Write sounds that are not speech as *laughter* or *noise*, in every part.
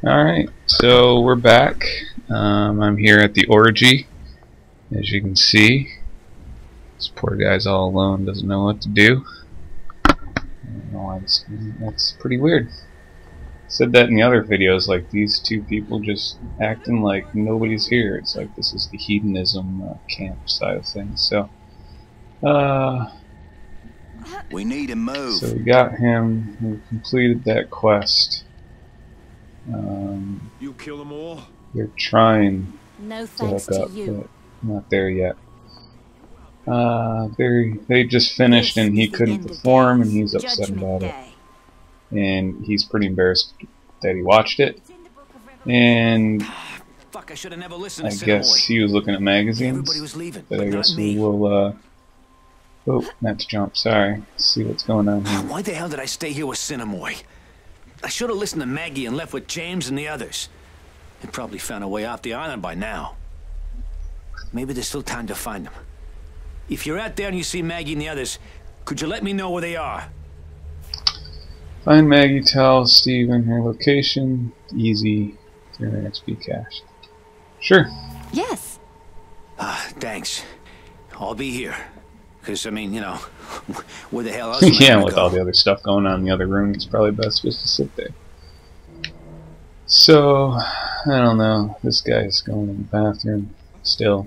Alright, so we're back. Um, I'm here at the orgy, as you can see. This poor guy's all alone, doesn't know what to do. I don't know why this- That's pretty weird. Said that in the other videos, like these two people just acting like nobody's here. It's like this is the hedonism uh, camp side of things. So, uh, We need to move. so we got him. We completed that quest. Um, You kill them all? they're trying No to thanks hook to up, you. but not there yet. Uh, they they just finished This and he couldn't perform and he's upset Judgment about it. And he's pretty embarrassed that he watched it. And *sighs* Fuck, I should have never listened I to guess Cinnamon. he was looking at magazines. Everybody was leaving, But but I not guess me. we will. Uh, oh, not to jump. Sorry. see what's going on here. *sighs* Why the hell did I stay here with Cinnamon? I should have listened to Maggie and left with James and the others. They probably found a way off the island by now. Maybe there's still time to find them. If you're out there and you see Maggie and the others, could you let me know where they are? Find Maggie. Tell Steven her location. Easy. 300 XP cash. Sure. Yes. Ah, thanks. I'll be here. Because, I mean, you know, *laughs* where the hell else *laughs* yeah, with go? all the other stuff going on in the other room, it's probably best just to sit there. So, I don't know. This guy's going to the bathroom still.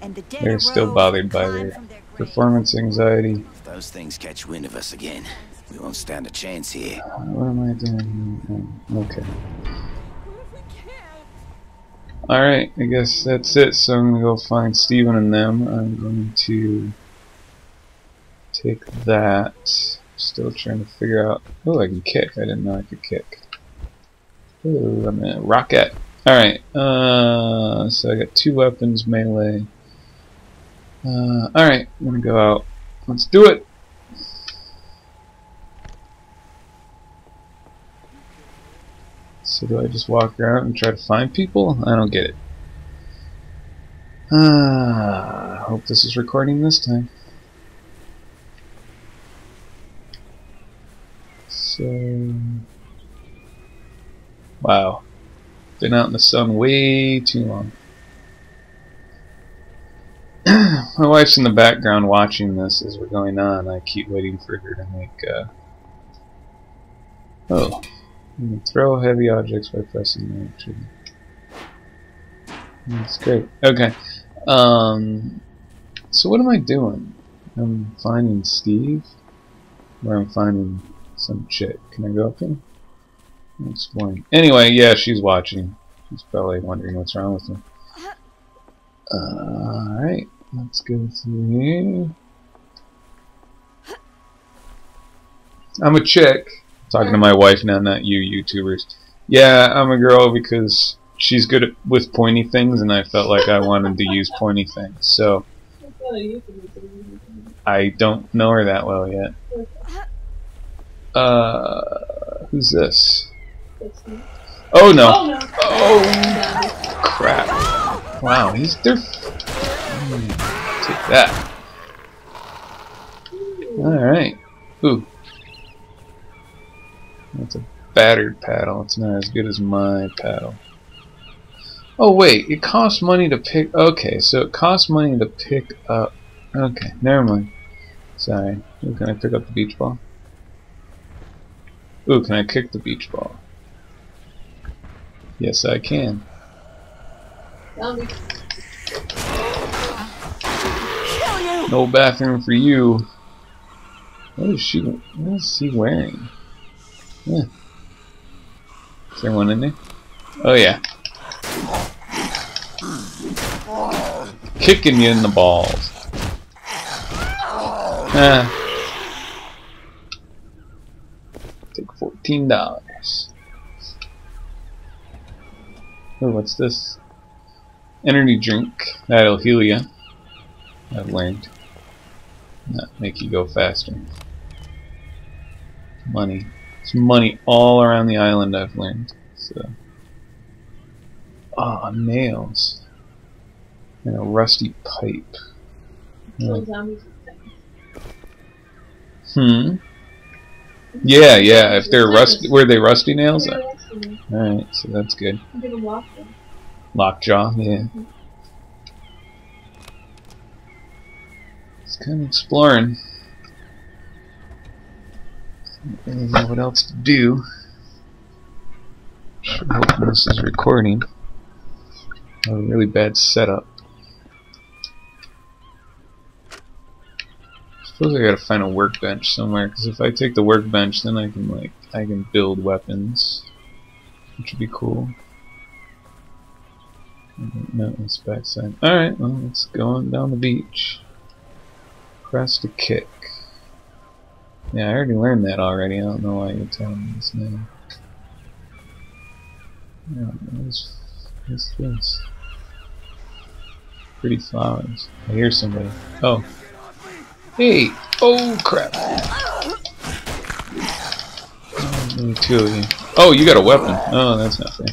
And the They're still bothered by climbed their their performance anxiety. If those things catch wind of us again, we won't stand a chance here. Uh, What am I doing? here? Okay. Alright, I guess that's it. So I'm gonna go find Steven and them. I'm going to take that. Still trying to figure out. Oh, I can kick. I didn't know I could kick. Ooh, I'm a rocket. Alright, uh, so I got two weapons, melee. Uh, alright, I'm gonna go out. Let's do it! So do I just walk around and try to find people? I don't get it. Ah, hope this is recording this time. So, wow, been out in the sun way too long. *clears throat* My wife's in the background watching this as we're going on. I keep waiting for her to make. Uh... Oh, throw heavy objects by pressing action. That's great. Okay. Um, so what am I doing? I'm finding Steve, or I'm finding some chick. Can I go up here? I'll Explain. Anyway, yeah, she's watching. She's probably wondering what's wrong with me. Alright, let's go through here. I'm a chick. Talking to my wife now, not you YouTubers. Yeah, I'm a girl because she's good at, with pointy things, and I felt like I wanted to use pointy things. So I don't know her that well yet. Uh, who's this? Oh no! Oh crap! Wow, he's they're. Hmm, Take that. All right. Ooh. That's a battered paddle. It's not as good as my paddle. Oh wait, it costs money to pick. Okay, so it costs money to pick up. Okay, never mind. Sorry. Ooh, can I pick up the beach ball? Ooh, can I kick the beach ball? Yes, I can. No bathroom for you. What is she? What is he wearing? Yeah. Is there one in there? Oh yeah. Kicking you in the balls. Ah. Take fourteen dollars. Oh, what's this? Energy drink. That'll heal you. I've learned. Not make you go faster. Money. There's money all around the island I've learned. So. Ah, nails. And a rusty pipe. Like, hmm. Yeah, yeah. If they're rusty, were they rusty nails? Alright, so that's good. I think I'm locked in. Lockjaw, yeah. It's kind of exploring. Really know what else to do. Sure hoping this is recording. A really bad setup. Suppose I gotta find a workbench somewhere, because if I take the workbench, then I can like I can build weapons, which would be cool. No, it's backside. Alright, well, let's go on down the beach. Press to kick. Yeah, I already learned that already. I don't know why you're telling me this now. Yeah, what's, what's this? Pretty flowers. I hear somebody. Oh. Hey! Oh, crap! Oh, only two of you. Oh, you got a weapon. Oh, that's not fair.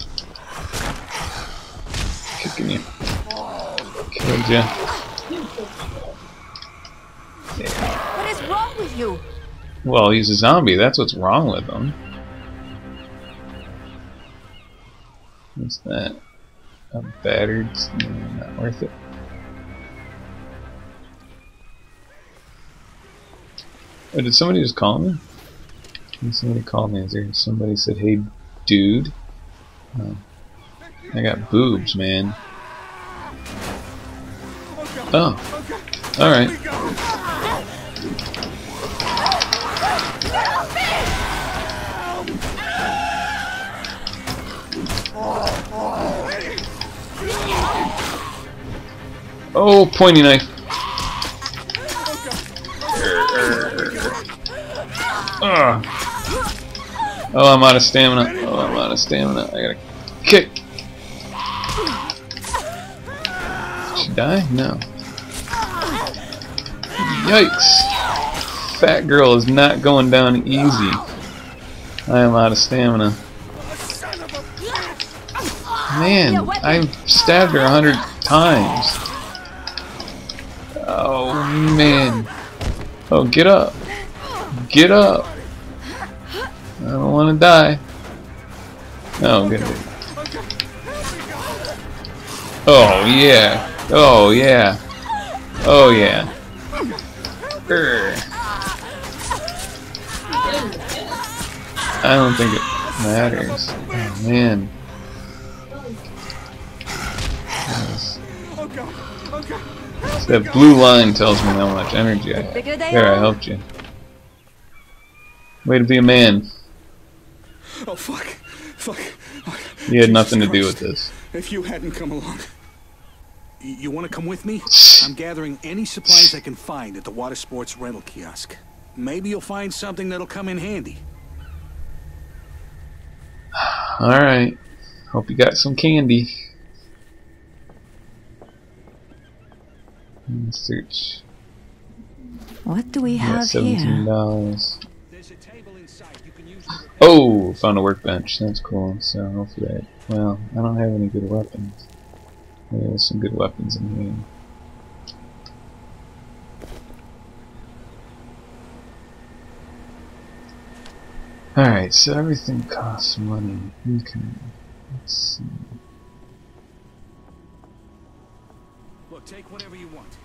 Kicking you. Killed ya. What is wrong with you? Well, he's a zombie. That's what's wrong with him. What's that? A battered. No, not worth it. Oh, did somebody just call me? Somebody called me. Is there somebody said, "Hey, dude"? Oh. I got boobs, man. Oh. All right. Oh, pointy knife. Ah. Oh, I'm out of stamina. Oh, I'm out of stamina. I gotta kick. Did she die? No. Yikes. Fat girl is not going down easy. I am out of stamina. Man, I've stabbed her a hundred times. Oh man. Oh, get up. Get up. I don't want to die. Oh, good. Oh yeah. Oh yeah. Oh yeah. Grr. I don't think it matters. Oh man. Yes. That blue line tells me how much energy I have. There, I helped you. Way to be a man. Oh fuck, fuck. You had nothing to do with this. If you hadn't come along. You want to come with me? I'm gathering any supplies I can find at the water sports rental kiosk. Maybe you'll find something that'll come in handy. Alright. Hope you got some candy. Let's Search. What do we Yeah, have seventeen here? dollars. There's a table inside. You can use Oh, found a workbench. That's cool. So hopefully, I, well, I don't have any good weapons. Maybe there's some good weapons in here. Alright, so everything costs money. Okay. Let's see. Look, take whatever you want.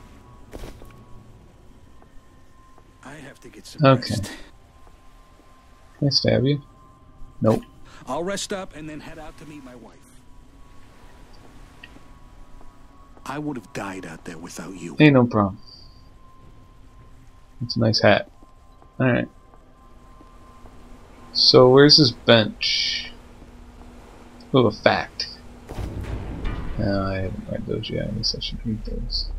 I have to get some Okay. rest. Can I stab you? Nope. I'll rest up and then head out to meet my wife. I would have died out there without you. Ain't no problem. It's a nice hat. Alright. So where's this bench? Oh, a fact. No, I haven't read those yet. I guess I should read those.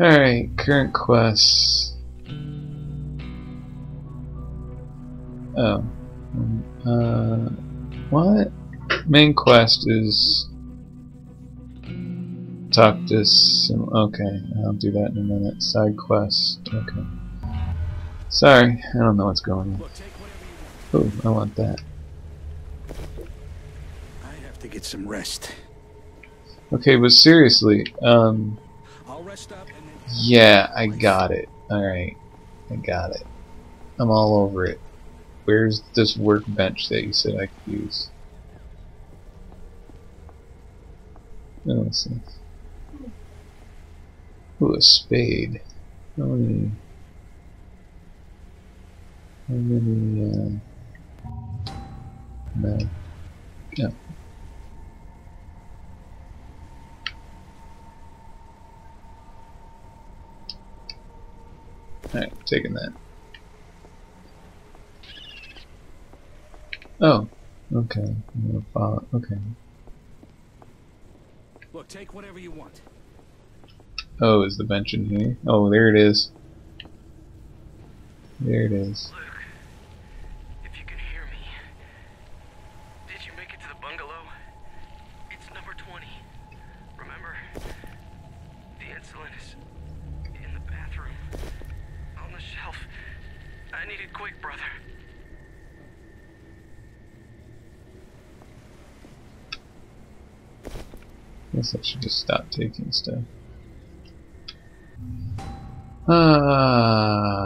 Alright, current quests. Oh. Um, Uh, what? Main quest is talk to some. Okay, I'll do that in a minute. Side quest. Okay. Sorry, I don't know what's going on. Look, take whatever you want. Oh, I want that. I have to get some rest. Okay, but seriously, um, I'll rest up and then yeah, I got it. Alright, I got it. I'm all over it. where's this workbench that you said I could use? Oh, what's this? Ooh, a spade. How many? Many? Uh, no. Yeah. Alright, taking that. Oh, okay. I'm gonna follow- Okay. Look, take whatever you want. Oh, is the bench in here? Oh, there it is. There it is. Luke, if you can hear me, did you make it to the bungalow? It's number 20. Remember? The insulin is in the bathroom. On the shelf. I need it quick, brother. Guess I should just stop taking stuff. Ah.